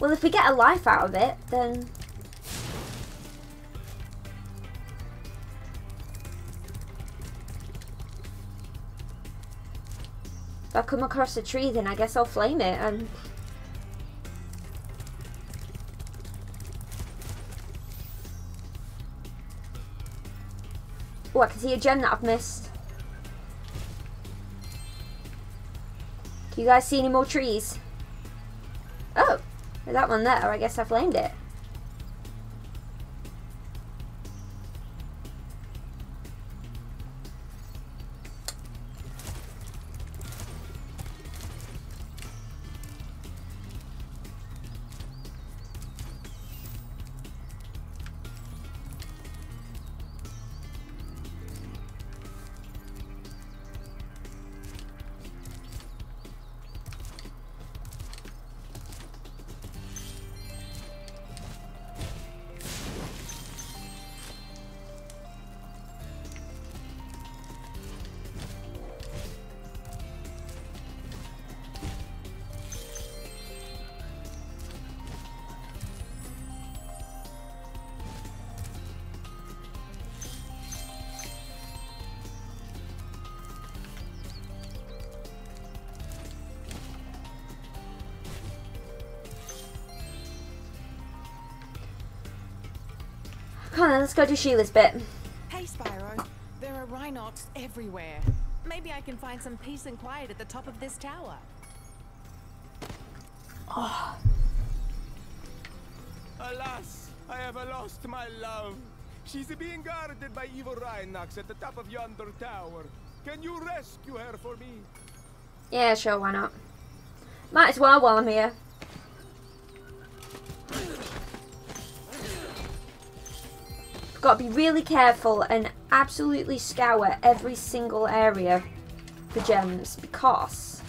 Well, if we get a life out of it, then... If I come across a tree, then I guess I'll flame it and... Oh, I can see a gem that I've missed. Do you guys see any more trees? Oh! that one there. I guess I flamed it. Come on, let's go to Sheila's bit. Hey, Spyro. There are Rhynocs everywhere. Maybe I can find some peace and quiet at the top of this tower. Oh. Alas, I have lost my love. She's being guarded by evil Rhynocs at the top of yonder tower. Can you rescue her for me? Yeah, sure, why not? Might as well while I'm here. Got to be really careful and absolutely scour every single area for gems because...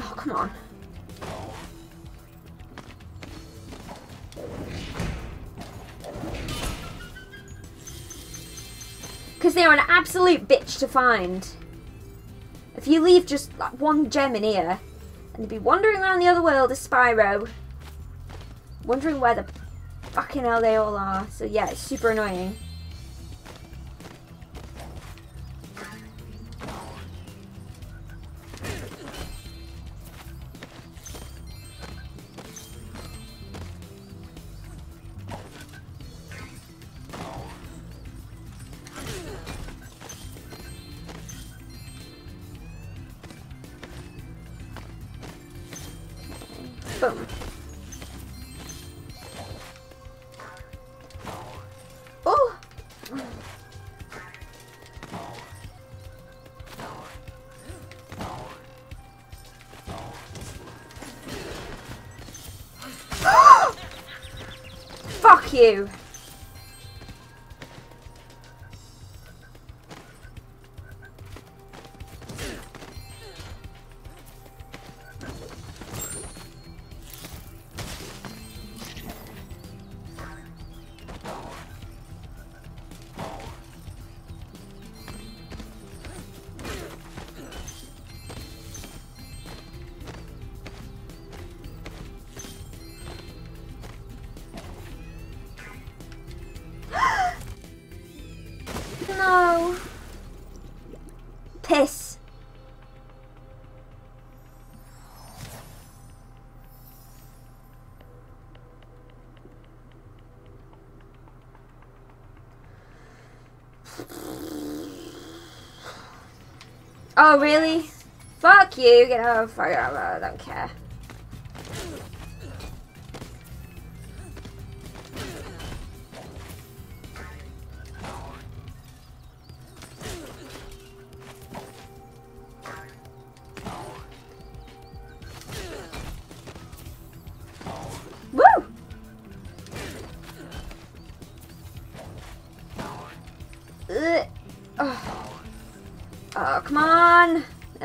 Oh, come on. Because they're an absolute bitch to find. If you leave just like one gem in here, and you'd be wandering around the other world as Spyro, wondering where the fucking hell they all are. So yeah, it's super annoying. Boom. You! Piss. Oh, really? Fuck you. Get out. Fuck out. I don't care.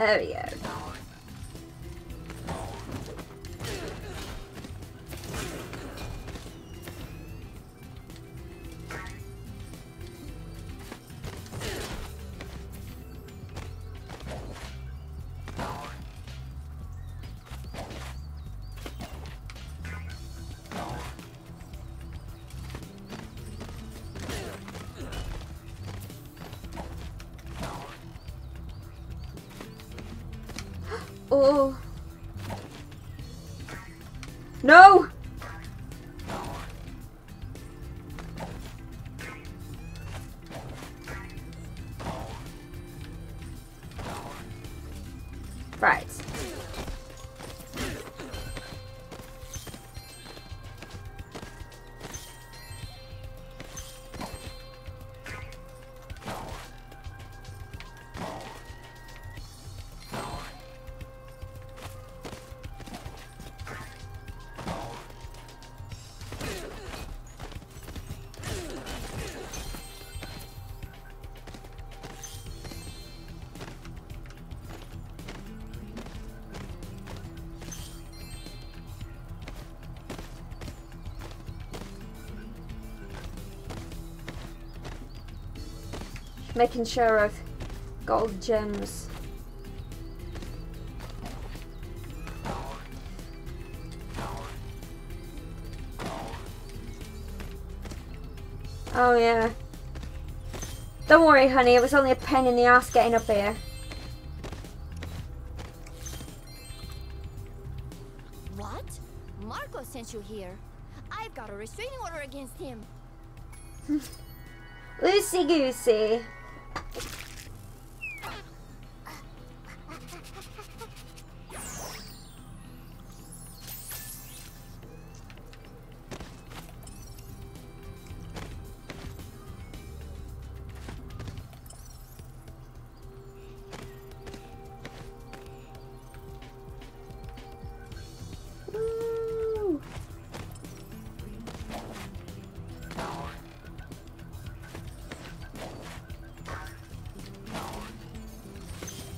There we go. No! Making sure I've got all the gems. Oh yeah. Don't worry, honey. It was only a pain in the ass getting up here. What? Marco sent you here. I've got a restraining order against him. Loosey goosey.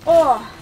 Oh.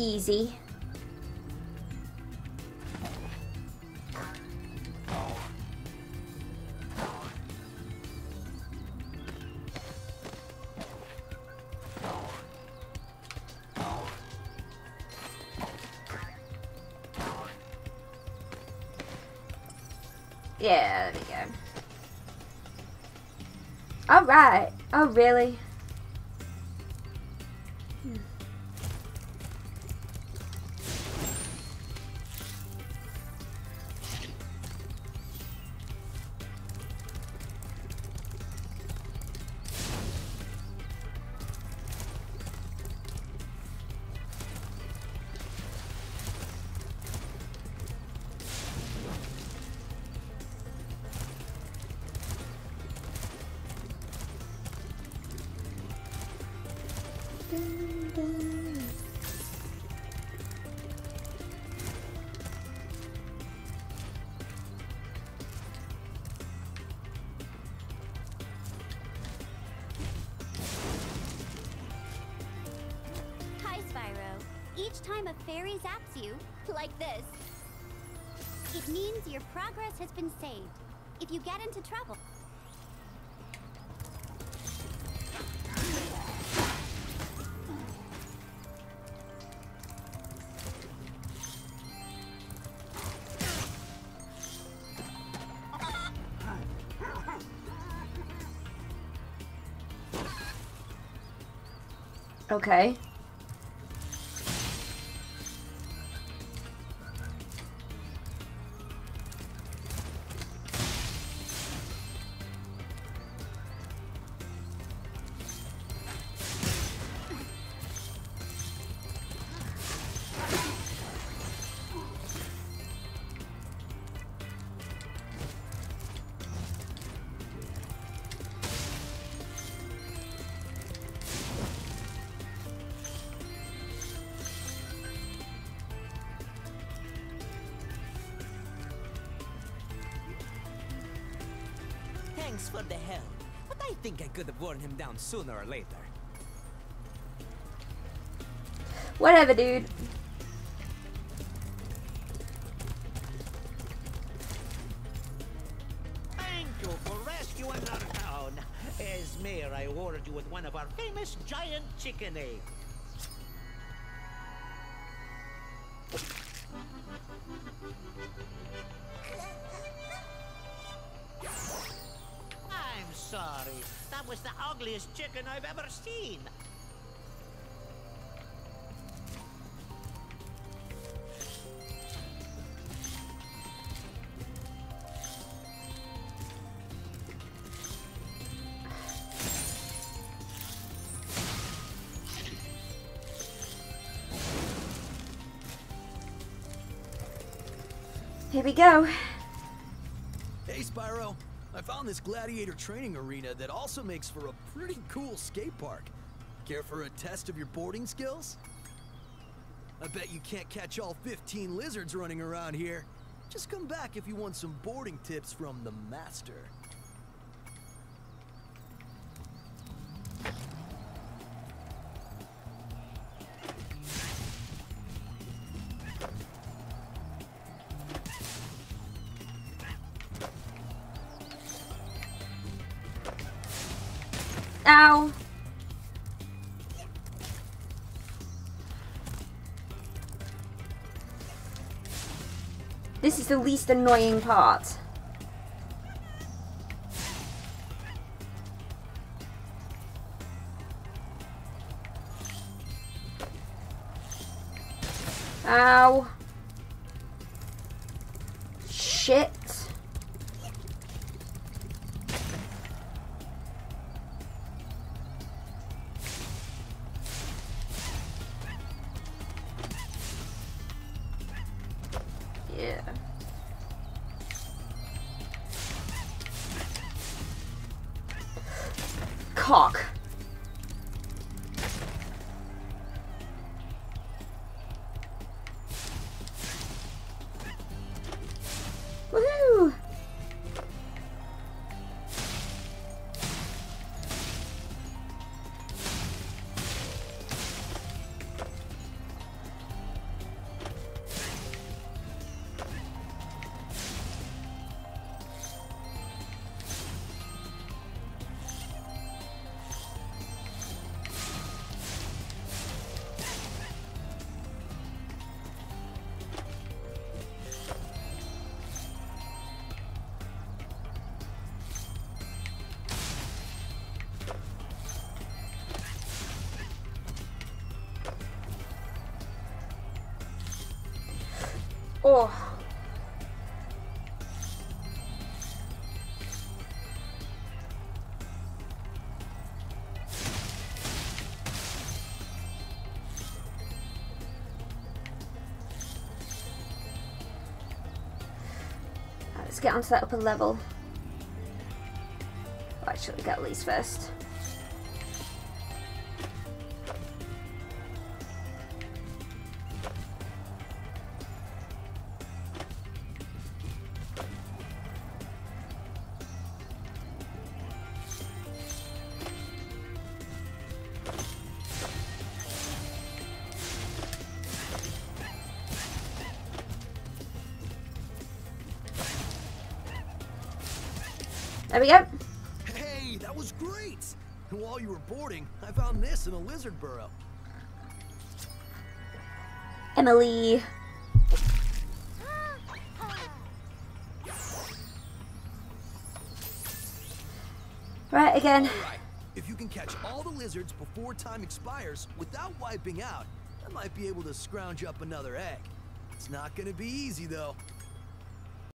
Easy. Yeah, there we go. Alright. Oh, really? Spyro. Each time a fairy zaps you, like this, it means your progress has been saved. If you get into trouble, Okay. Thanks for the help, but I think I could have worn him down sooner or later. Whatever, dude. Thank you for rescuing our town. As mayor, I awarded you with one of our famous giant chicken eggs. Sorry. That was the ugliest chicken I've ever seen. Here we go. Hey Spyro, I found this gladiator training arena that also makes for a pretty cool skate park. Care for a test of your boarding skills? I bet you can't catch all 15 lizards running around here. Just come back if you want some boarding tips from the master. This is the least annoying part. Ow. Shit. Cock. Oh. Let's get onto that upper level. Actually, get Elise first. There we go. Hey, that was great! And while you were boarding, I found this in a lizard burrow. Emily. Right again. Alright, if you can catch all the lizards before time expires without wiping out, I might be able to scrounge up another egg. It's not gonna be easy though.